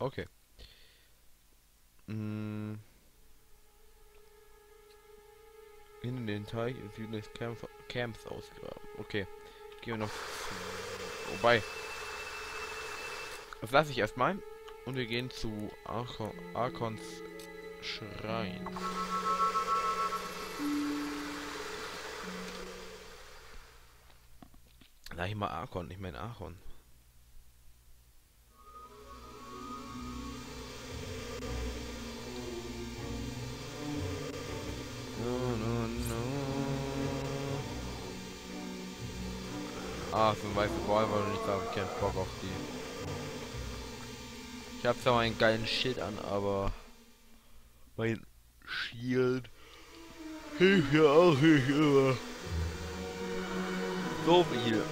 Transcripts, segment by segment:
Okay. Mm. In den Teich im Süden des Camp Camps ausgraben. Okay. Gehen wir noch. Wobei. Das lasse ich erstmal. Und wir gehen zu Archon, Archons Schrein. Sag ich mal Archon, nicht mein Archon. Ah, ein weißer Ball, weil ich glaube, ich keinen Bock auf die. Ich habe zwar einen geilen Schild an, aber mein Shield hilft ja auch nicht immer. So viel.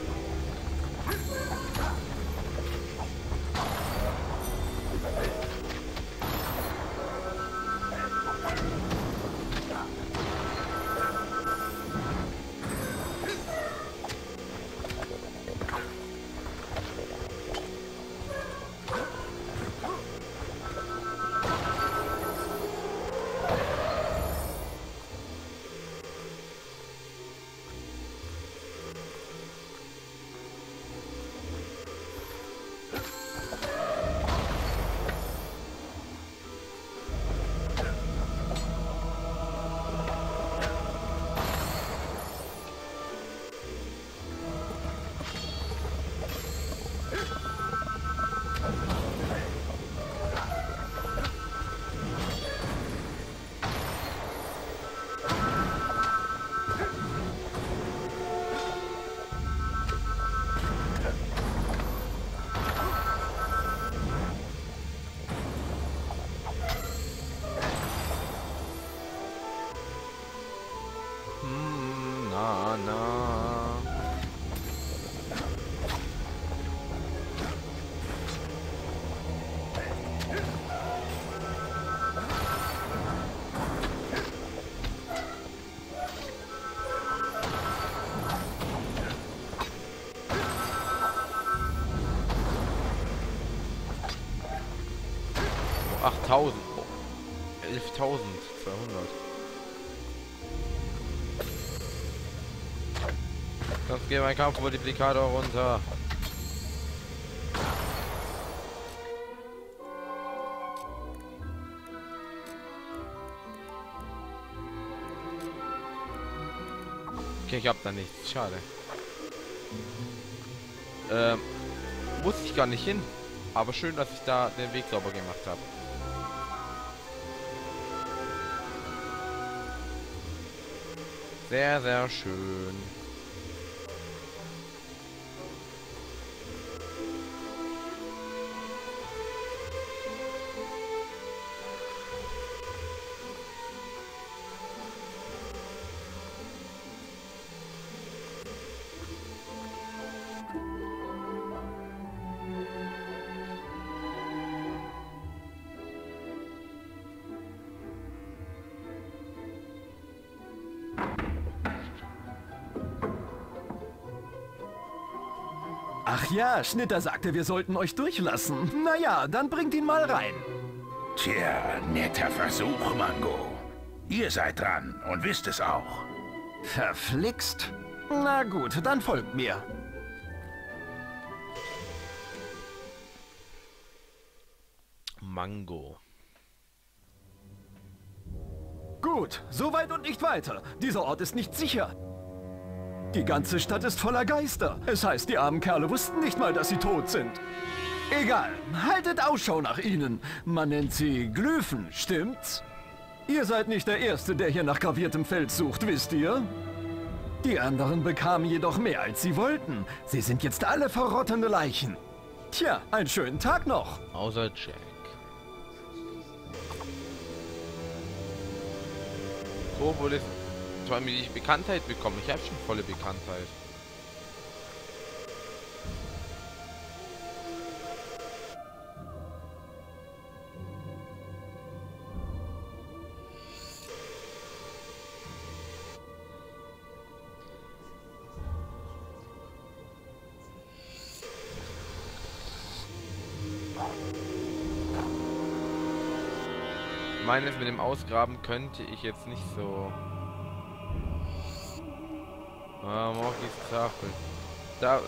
8000. Oh, 11.200. Sonst geht mein Kampfmultiplikator runter. Okay, ich hab da nichts. Schade. Ähm, wusste ich gar nicht hin. Aber schön, dass ich da den Weg sauber gemacht habe. Sehr, sehr schön. Ja, Schnitter sagte, wir sollten euch durchlassen. Naja, dann bringt ihn mal rein. Tja, netter Versuch, Mango. Ihr seid dran und wisst es auch. Verflixt. Na gut, dann folgt mir. Mango. Gut, so weit und nicht weiter. Dieser Ort ist nicht sicher. Die ganze Stadt ist voller Geister. Es heißt, die armen Kerle wussten nicht mal, dass sie tot sind. Egal, haltet Ausschau nach ihnen. Man nennt sie Glyphen, stimmt's? Ihr seid nicht der Erste, der hier nach graviertem Feld sucht, wisst ihr? Die anderen bekamen jedoch mehr, als sie wollten. Sie sind jetzt alle verrottende Leichen. Tja, einen schönen Tag noch. Außer Jack. So jetzt mal ich Bekanntheit bekommen. Ich habe schon volle Bekanntheit. Meines mit dem Ausgraben könnte ich jetzt nicht so Ah, Morkis Tafel. Da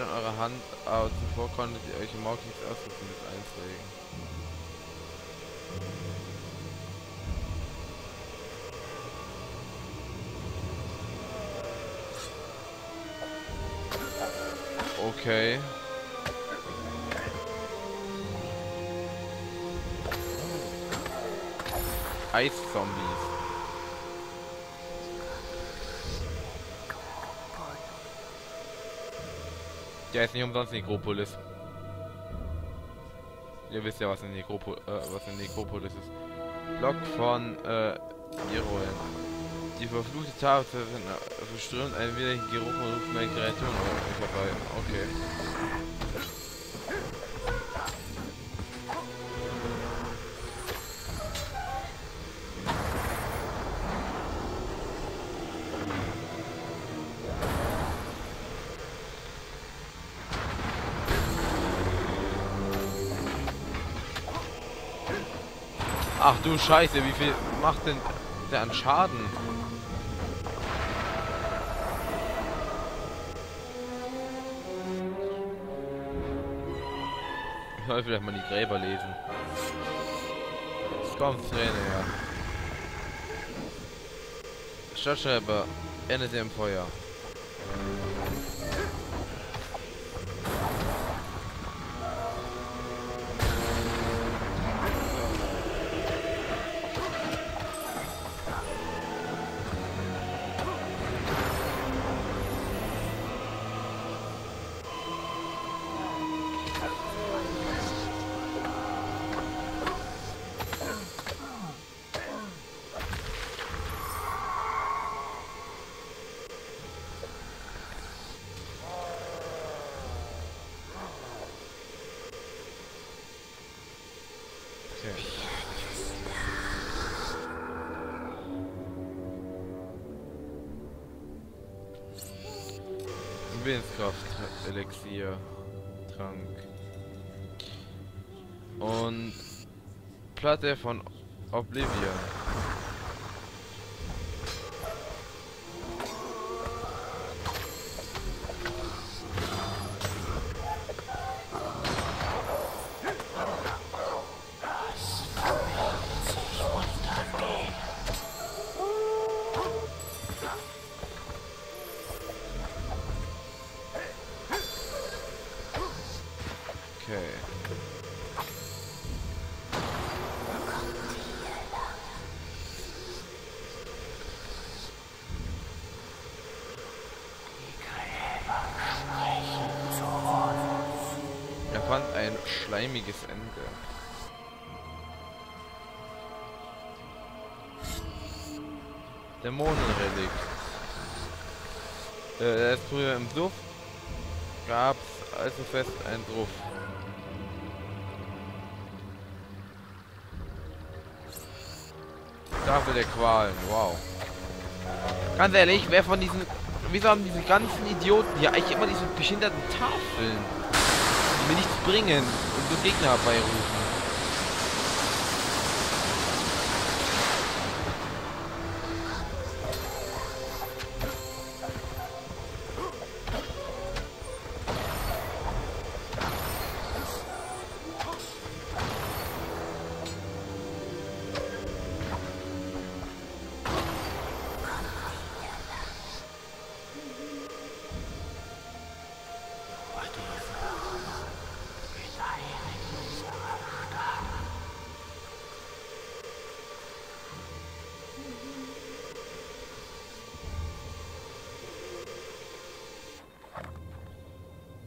an eurer Hand, aber zuvor konntet ihr euch im Morkis Ausrüstung mit einprägen. Okay. Eiszombies. Der ist nicht umsonst Nekropolis. Ihr wisst ja, was eine, Nekropo äh, Nekropolis ist. Block von äh, Heroen. Die verfluchte Tafel verströmt einen widerlichen Geruch und ruft meine Kreaturen herbei. Okay. Ach du Scheiße, wie viel macht denn der an Schaden? Ich soll vielleicht mal die Gräber lesen. Komm, Träne, ja. Stadtschreiber endete im Feuer. Willenskraft, Elixier, Trank. Und Platte von Oblivion. Schleimiges Ende. Dämonenrelikt. Äh, er ist früher im Suff. Gab's also fest ein Druff. Tafel der Qualen, wow. Ganz ehrlich, wer von diesen... Wieso haben diese ganzen Idioten hier eigentlich immer diese beschinderten Tafeln? Bringen und so Gegner herbeirufen.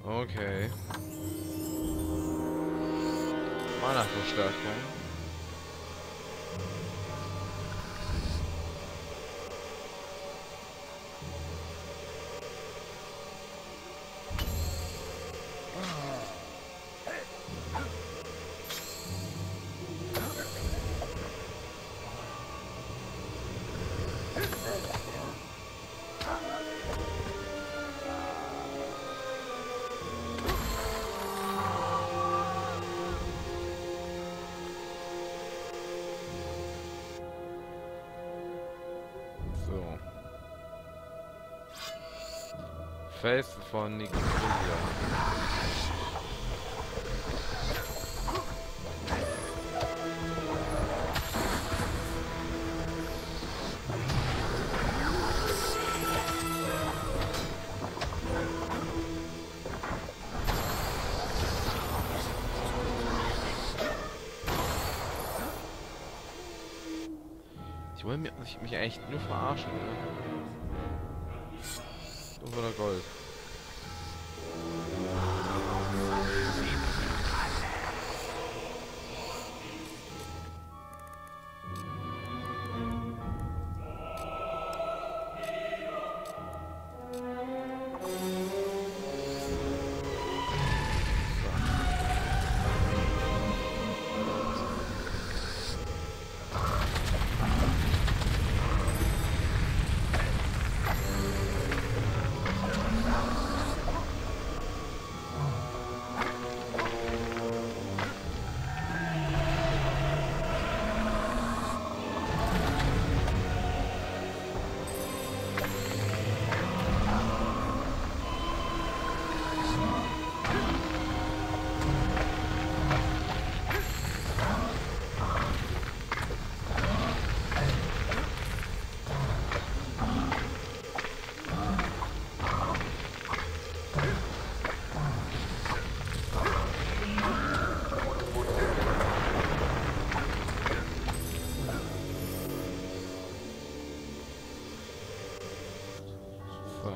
Okay. Mana-Verstärkung. Felsen von Nicosia. Ich wollte mich, mich echt nur verarschen, ne? Oder Gold. So.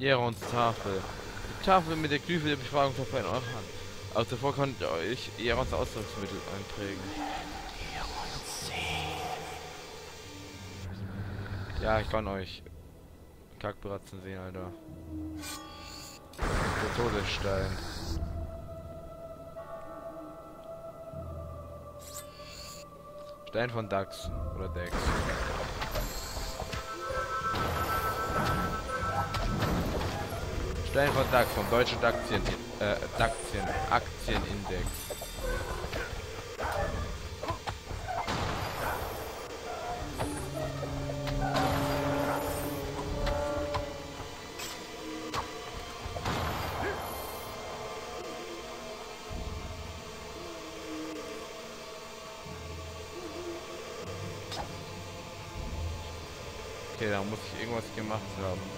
Jerons Tafel. Die Tafel mit der Glyphe der Befragung auf in eurer Hand. Auch davor könnt ihr euch Jerons Ausdrucksmittel einprägen. Ja, ich kann euch Kackbratzen sehen, Alter. Der Todesstein. Stein von Dax oder Dex. Stein von DAX vom deutschen Aktien, äh, Aktien, Aktienindex. Irgendwas gemacht haben.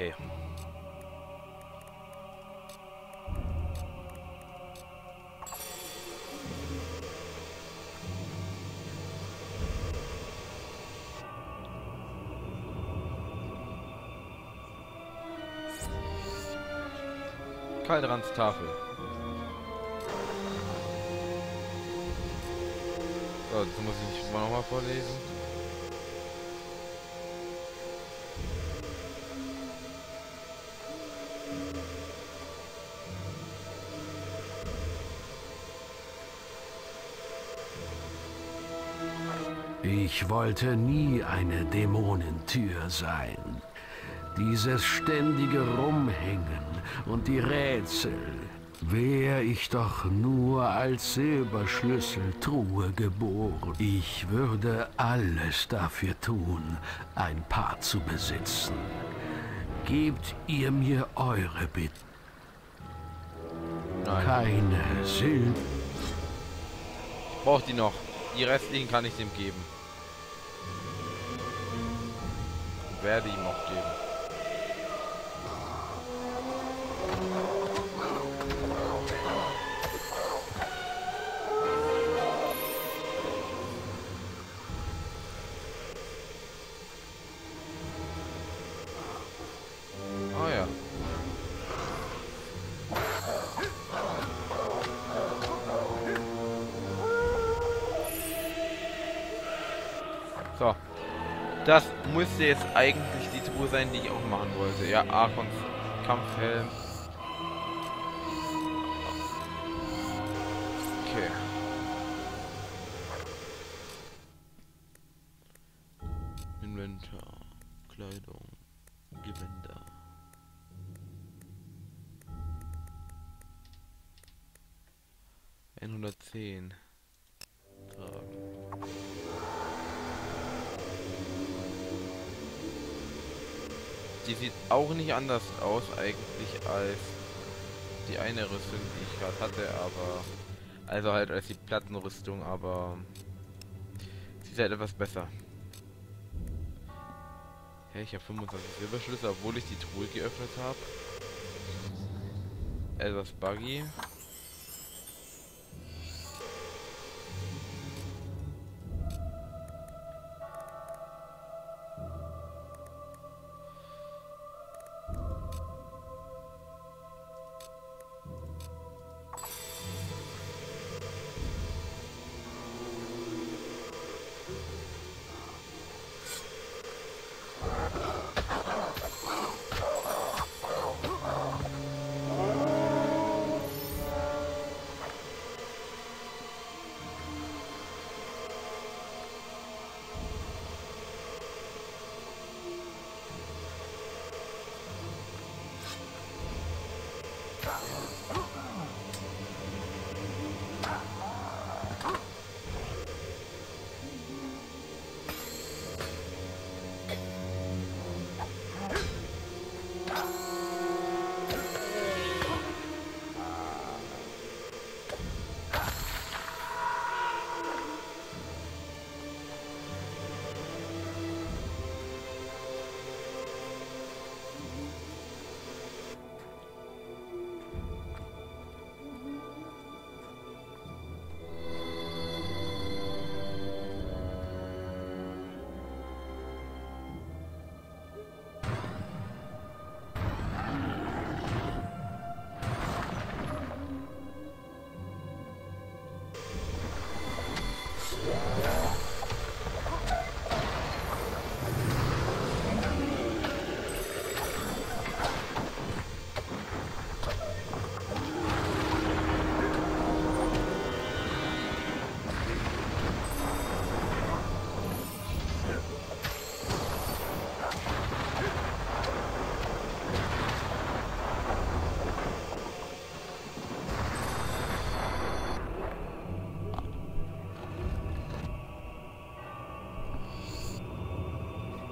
Okay. Kaldrans Tafel. So, das muss ich mal nochmal vorlesen. Ich wollte nie eine Dämonentür sein. Dieses ständige Rumhängen und die Rätsel. Wär ich doch nur als Silberschlüsseltruhe geboren. Ich würde alles dafür tun, ein Paar zu besitzen. Gebt ihr mir eure Bitte. Nein. keine Silber. Ich brauche die noch. Die restlichen kann ich dem geben. Werde ihm auch geben. Das müsste jetzt eigentlich die Truhe sein, die ich auch machen wollte. Ja, Arkons Kampfhelm. Die sieht auch nicht anders aus eigentlich als die eine Rüstung, die ich gerade hatte, aber also halt als die Plattenrüstung, aber sie ist halt etwas besser. Hey, ich habe 25 Silberschlüssel, obwohl ich die Truhe geöffnet habe. Etwas buggy.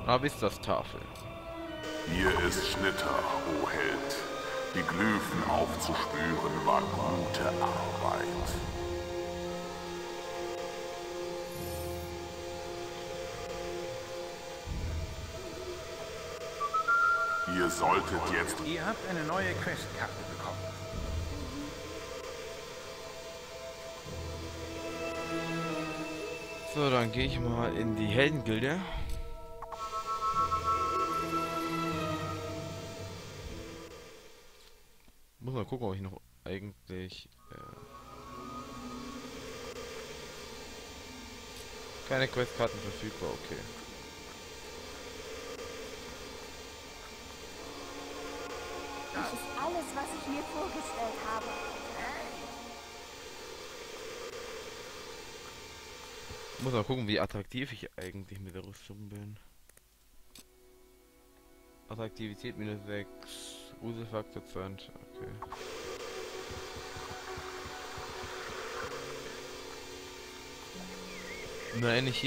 Da ist das Tafel. Hier ist Schnitter, o Held. Die Glyphen aufzuspüren war gute Arbeit. Ihr solltet jetzt Ihr habt eine neue Questkarte bekommen. So, dann gehe ich mal in die Heldengilde. Muss mal gucken, ob ich noch eigentlich... Äh keine Questkarten verfügbar, okay. Das ist alles, was ich mir vorgestellt habe. Muss mal gucken, wie attraktiv ich eigentlich mit der Rüstung bin. Attraktivität minus 6, Gruselfaktor 20, okay. Nein, nicht hier.